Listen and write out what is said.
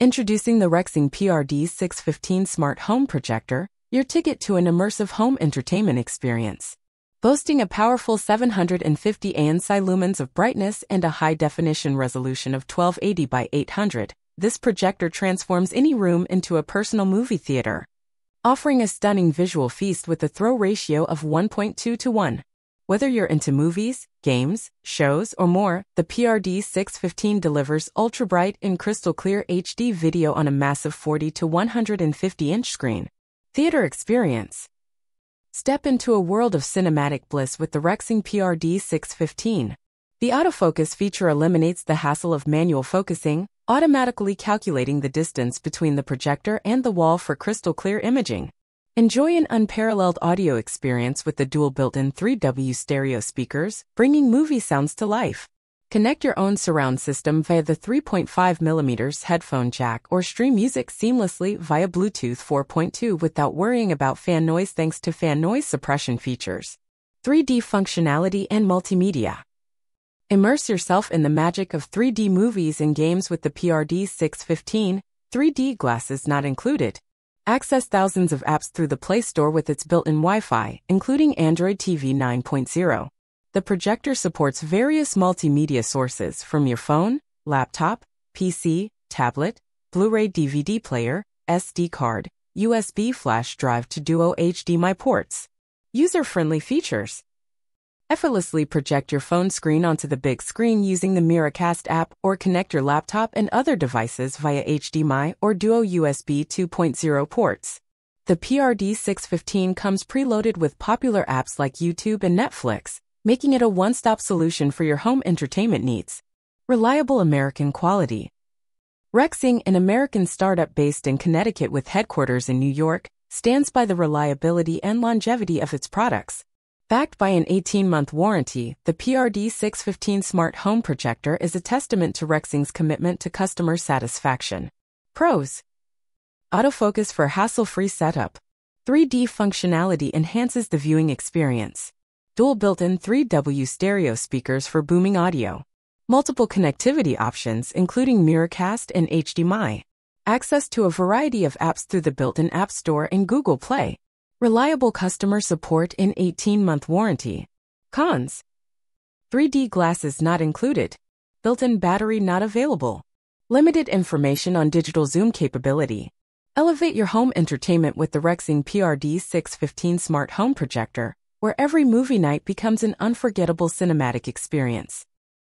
Introducing the Rexing PRD 615 Smart Home Projector, your ticket to an immersive home entertainment experience. Boasting a powerful 750 ANSI lumens of brightness and a high-definition resolution of 1280 by 800, this projector transforms any room into a personal movie theater. Offering a stunning visual feast with a throw ratio of 1.2 to 1. Whether you're into movies, games, shows, or more, the PRD 615 delivers ultra bright and crystal clear HD video on a massive 40 to 150 inch screen. Theater experience. Step into a world of cinematic bliss with the Rexing PRD 615. The autofocus feature eliminates the hassle of manual focusing, automatically calculating the distance between the projector and the wall for crystal clear imaging. Enjoy an unparalleled audio experience with the dual built-in 3W stereo speakers, bringing movie sounds to life. Connect your own surround system via the 3.5mm headphone jack or stream music seamlessly via Bluetooth 4.2 without worrying about fan noise thanks to fan noise suppression features. 3D functionality and multimedia. Immerse yourself in the magic of 3D movies and games with the PRD 615, 3D glasses not included. Access thousands of apps through the Play Store with its built-in Wi-Fi, including Android TV 9.0. The projector supports various multimedia sources from your phone, laptop, PC, tablet, Blu-ray DVD player, SD card, USB flash drive to Duo HDMI ports. User-friendly features. Effortlessly project your phone screen onto the big screen using the Miracast app or connect your laptop and other devices via HDMI or Duo USB 2.0 ports. The PRD 615 comes preloaded with popular apps like YouTube and Netflix, making it a one-stop solution for your home entertainment needs. Reliable American quality. Rexing, an American startup based in Connecticut with headquarters in New York, stands by the reliability and longevity of its products. Backed by an 18-month warranty, the PRD 615 Smart Home Projector is a testament to Rexing's commitment to customer satisfaction. Pros. Autofocus for hassle-free setup. 3D functionality enhances the viewing experience. Dual built-in 3W stereo speakers for booming audio. Multiple connectivity options including Miracast and HDMI. Access to a variety of apps through the built-in App Store and Google Play. Reliable customer support in 18-month warranty. Cons. 3D glasses not included. Built-in battery not available. Limited information on digital zoom capability. Elevate your home entertainment with the Rexing PRD 615 Smart Home Projector, where every movie night becomes an unforgettable cinematic experience.